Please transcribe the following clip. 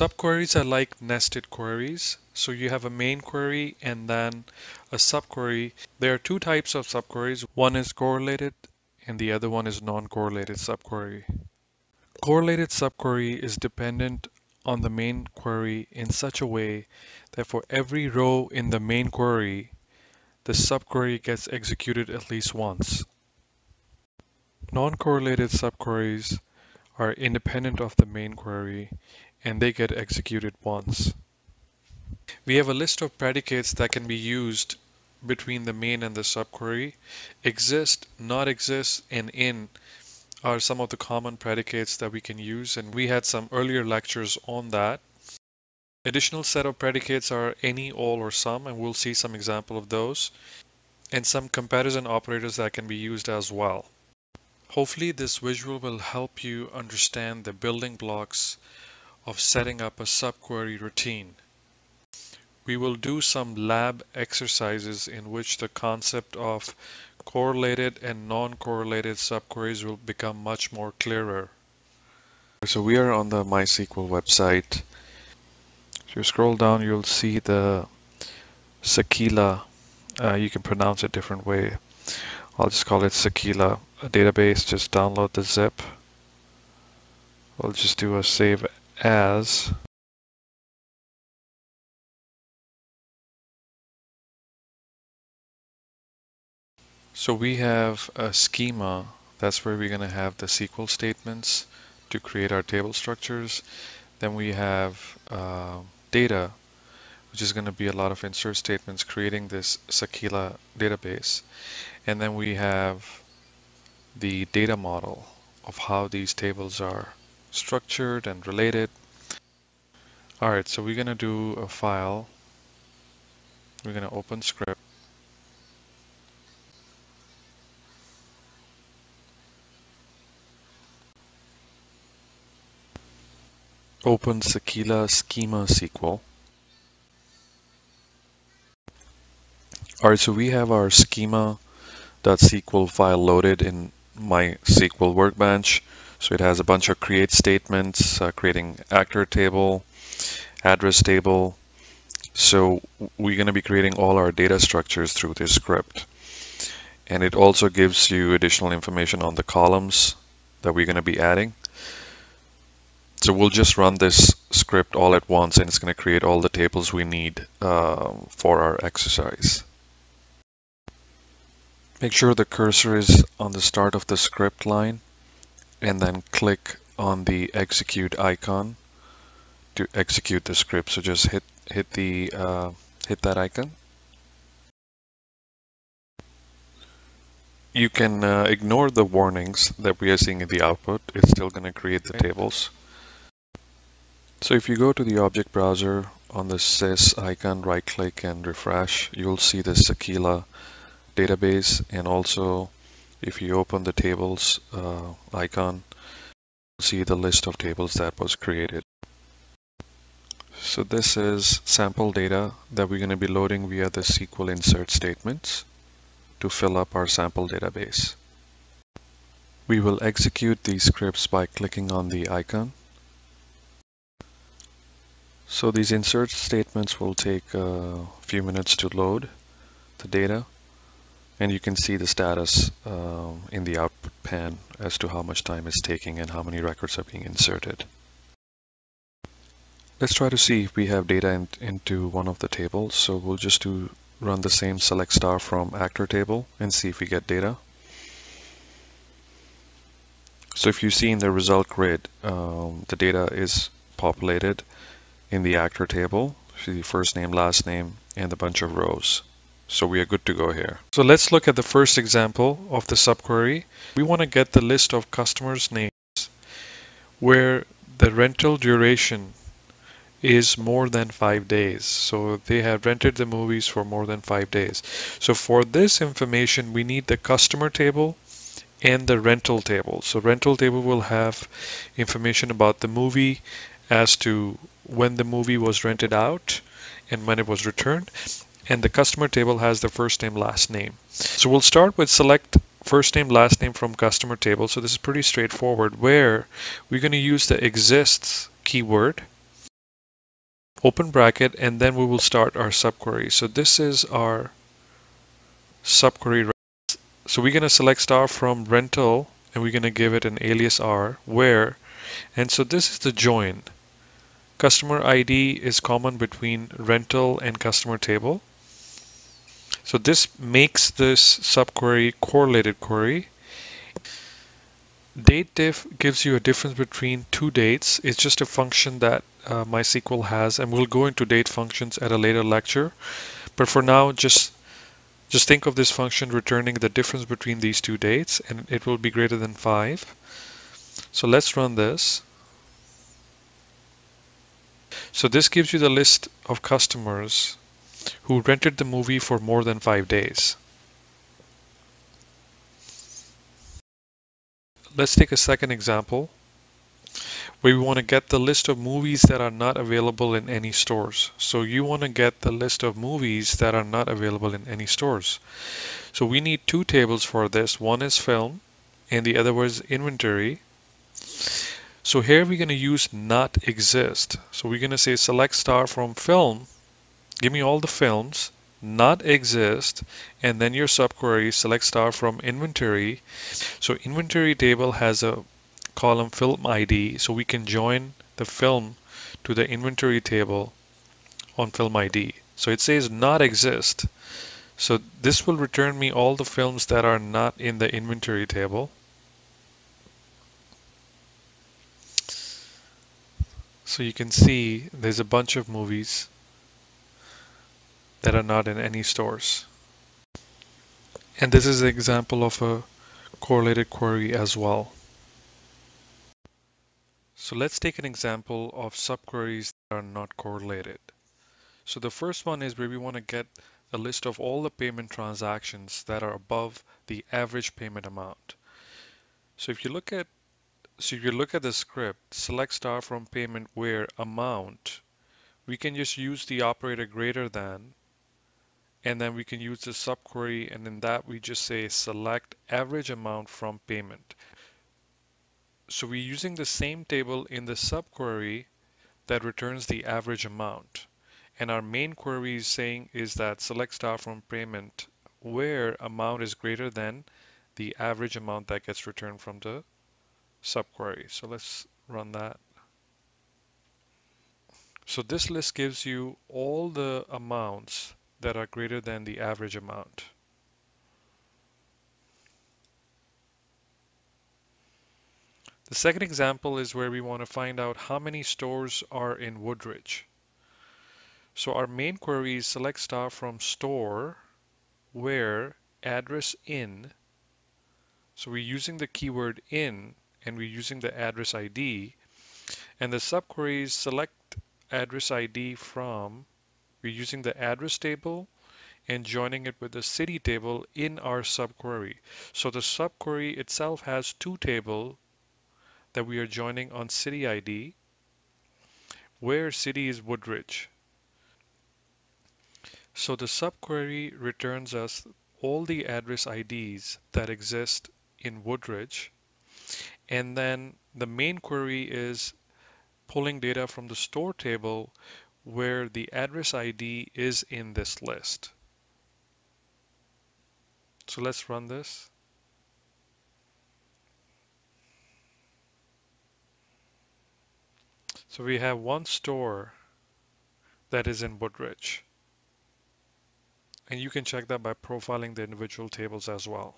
Subqueries are like nested queries. So you have a main query and then a subquery. There are two types of subqueries. One is correlated and the other one is non-correlated subquery. Correlated subquery is dependent on the main query in such a way that for every row in the main query, the subquery gets executed at least once. Non-correlated subqueries are independent of the main query and they get executed once. We have a list of predicates that can be used between the main and the subquery. Exist, not exist, and in are some of the common predicates that we can use and we had some earlier lectures on that. Additional set of predicates are any, all, or some and we'll see some example of those and some comparison operators that can be used as well. Hopefully this visual will help you understand the building blocks of setting up a subquery routine. We will do some lab exercises in which the concept of correlated and non-correlated subqueries will become much more clearer. So we are on the MySQL website. If you scroll down, you'll see the Sakila. Uh, you can pronounce it different way. I'll just call it Sakila A database. Just download the zip. We'll just do a save as So we have a schema. That's where we're going to have the SQL statements to create our table structures. Then we have uh, data, which is going to be a lot of insert statements creating this Sakila database. And then we have the data model of how these tables are structured and related. All right, so we're going to do a file. We're going to open script. Open Sakila Schema SQL. All right, so we have our schema.sql file loaded in MySQL Workbench. So it has a bunch of create statements, uh, creating actor table, address table. So we're going to be creating all our data structures through this script. And it also gives you additional information on the columns that we're going to be adding. So we'll just run this script all at once and it's going to create all the tables we need uh, for our exercise. Make sure the cursor is on the start of the script line and then click on the execute icon to execute the script. So just hit hit the uh, hit that icon. You can uh, ignore the warnings that we are seeing in the output. It's still going to create the tables. So if you go to the object browser on the sys icon, right click and refresh, you'll see the Sakila database and also if you open the tables uh, icon, see the list of tables that was created. So this is sample data that we're going to be loading via the SQL insert statements to fill up our sample database. We will execute these scripts by clicking on the icon. So these insert statements will take a few minutes to load the data and you can see the status uh, in the output pan as to how much time it's taking and how many records are being inserted. Let's try to see if we have data in, into one of the tables. So we'll just do run the same select star from actor table and see if we get data. So if you see in the result grid, um, the data is populated in the actor table, see first name, last name, and a bunch of rows. So we are good to go here. So let's look at the first example of the subquery. We want to get the list of customers' names where the rental duration is more than five days. So they have rented the movies for more than five days. So for this information, we need the customer table and the rental table. So rental table will have information about the movie as to when the movie was rented out and when it was returned and the customer table has the first name, last name. So we'll start with select first name, last name from customer table. So this is pretty straightforward where we're going to use the exists keyword open bracket, and then we will start our subquery. So this is our subquery. So we're going to select star from rental and we're going to give it an alias R where, and so this is the join. Customer ID is common between rental and customer table. So this makes this subquery correlated query. Date diff gives you a difference between two dates. It's just a function that uh, MySQL has, and we'll go into date functions at a later lecture. But for now, just just think of this function returning the difference between these two dates, and it will be greater than 5. So let's run this. So this gives you the list of customers who rented the movie for more than five days. Let's take a second example where we want to get the list of movies that are not available in any stores. So you want to get the list of movies that are not available in any stores. So we need two tables for this. One is film and the other was inventory. So here we're going to use not exist. So we're going to say select star from film. Give me all the films not exist and then your subquery select star from inventory. So inventory table has a column film ID so we can join the film to the inventory table on film ID so it says not exist. So this will return me all the films that are not in the inventory table. So you can see there's a bunch of movies that are not in any stores. And this is an example of a correlated query as well. So let's take an example of subqueries that are not correlated. So the first one is where we want to get a list of all the payment transactions that are above the average payment amount. So if you look at so if you look at the script, select star from payment where amount, we can just use the operator greater than and then we can use the subquery and in that we just say select average amount from payment. So we're using the same table in the subquery that returns the average amount. And our main query is saying is that select star from payment where amount is greater than the average amount that gets returned from the subquery. So let's run that. So this list gives you all the amounts that are greater than the average amount. The second example is where we want to find out how many stores are in Woodridge. So our main query is select star from store where address in. So we're using the keyword in and we're using the address ID. And the subquery is select address ID from we're using the address table and joining it with the city table in our subquery. So the subquery itself has two tables that we are joining on city ID, where city is Woodridge. So the subquery returns us all the address IDs that exist in Woodridge. And then the main query is pulling data from the store table where the address ID is in this list. So let's run this. So we have one store that is in Woodridge. And you can check that by profiling the individual tables as well.